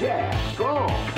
Yeah, strong.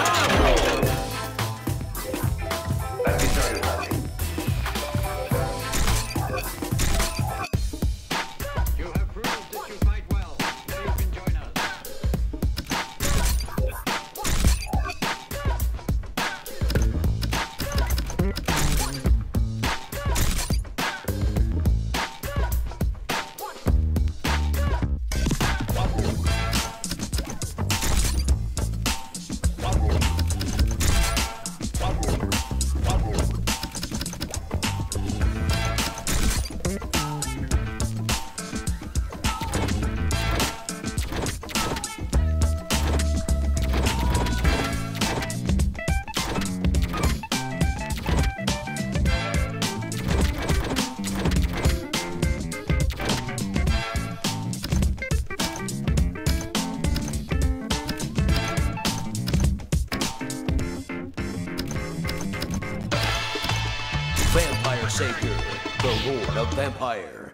our savior, the Lord of Vampire.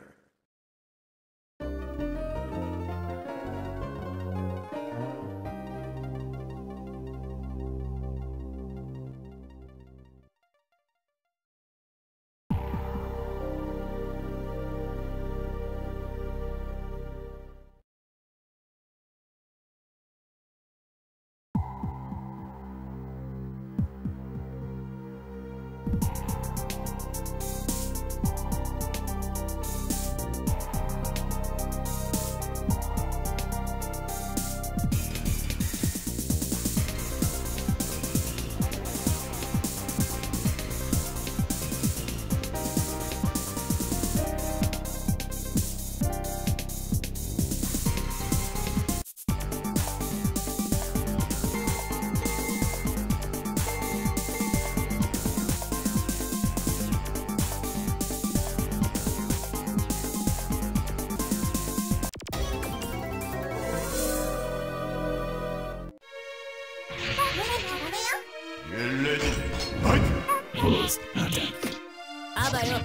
you です。あばよ。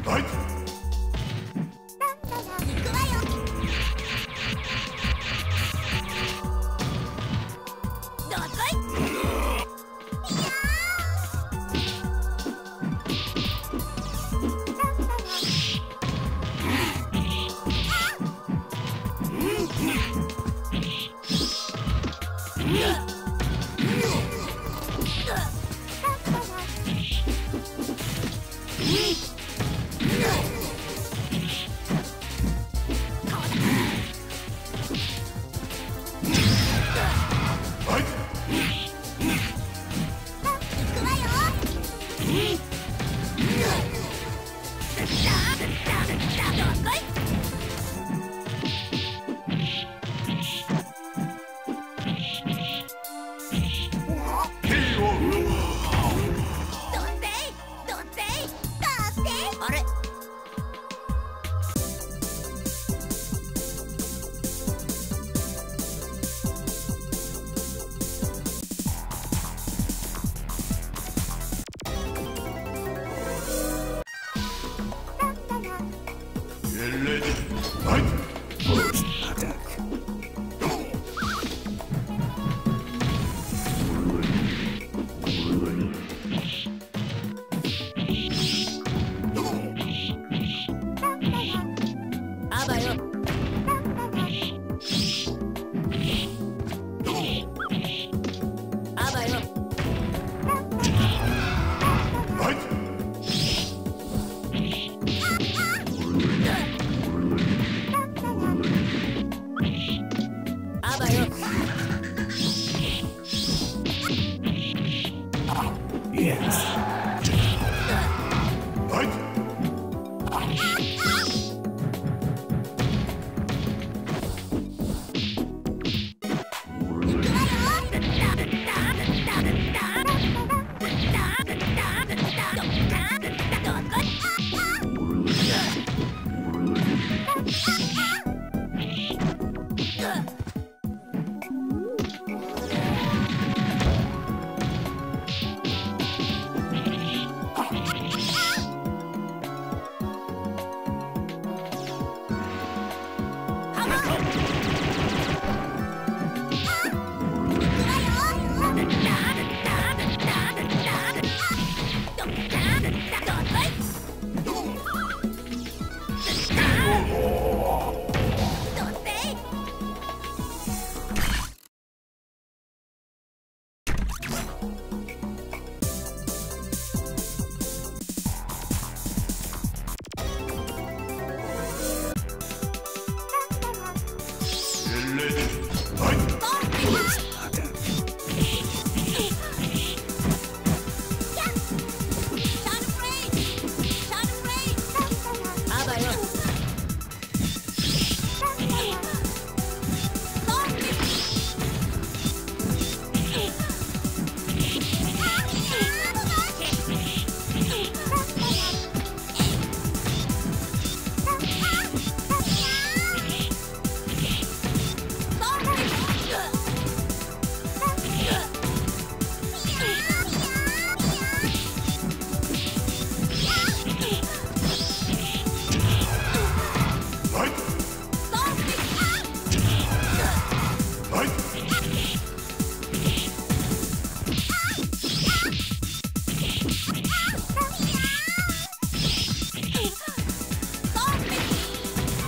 どこい。Bye. Heute.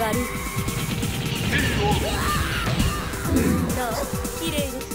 ルーンどう？綺麗です。